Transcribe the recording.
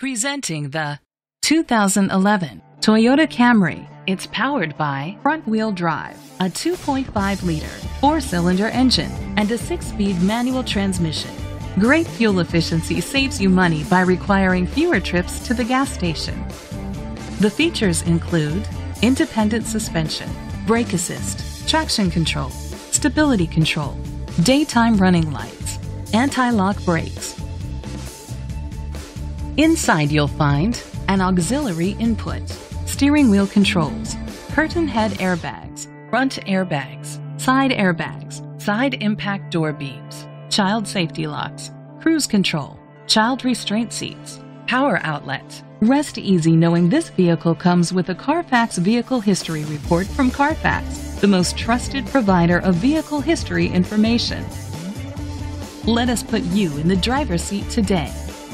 Presenting the 2011 Toyota Camry. It's powered by front-wheel drive, a 2.5-liter four-cylinder engine, and a six-speed manual transmission. Great fuel efficiency saves you money by requiring fewer trips to the gas station. The features include independent suspension, brake assist, traction control, stability control, daytime running lights, anti-lock brakes, Inside you'll find an auxiliary input, steering wheel controls, curtain head airbags, front airbags, side airbags, side impact door beams, child safety locks, cruise control, child restraint seats, power outlet. Rest easy knowing this vehicle comes with a Carfax Vehicle History Report from Carfax, the most trusted provider of vehicle history information. Let us put you in the driver's seat today.